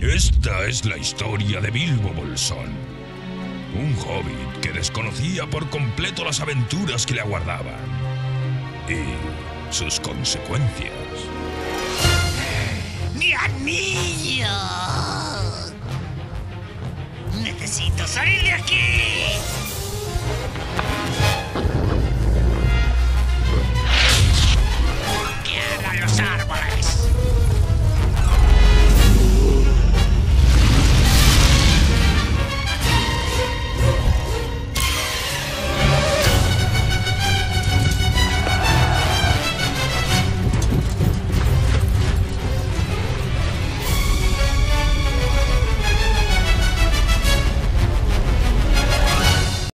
Esta es la historia de Bilbo Bolsón, un hobbit que desconocía por completo las aventuras que le aguardaban y sus consecuencias. ¡Mi anillo! ¡Necesito salir de aquí!